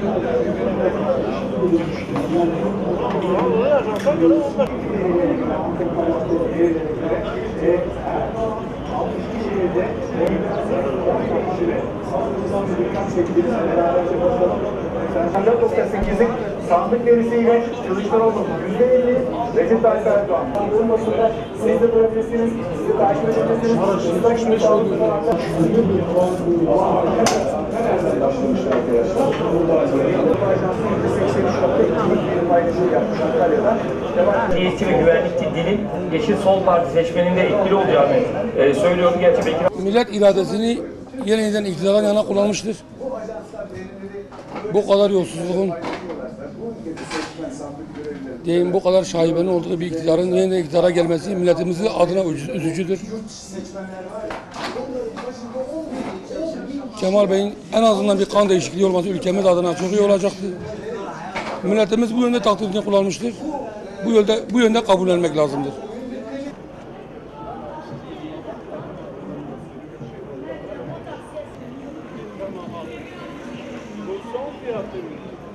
Thank you. %8'lik sandık verisiyle Kılıçdaroğlu %50, Recep Tayyip Erdoğan. Olmasında siz de durabilirsiniz, siz de takip edebilirsiniz. Siz de Milliyetçi ve güvenlikçi dilin Yeşil Sol Parti seçmeninde etkili olacağını e, söylüyorum. Gerçi Bekir millet iradesini yeniden iktidardan yana kullanmıştır. Bu kadar yolsuzluğun diyeyim bu kadar şaibenin olduğu bir iktidarın yeniden iktidara gelmesi milletimizin adına üzü- üzücüdür. Kemal Bey'in en azından bir kan değişikliği olması ülkemiz adına çok iyi olacaktı. Milletimiz bu yönde takdirini kullanmıştır. Bu yönde bu yönde kabullenmek lazımdır. Son fiyatı mı?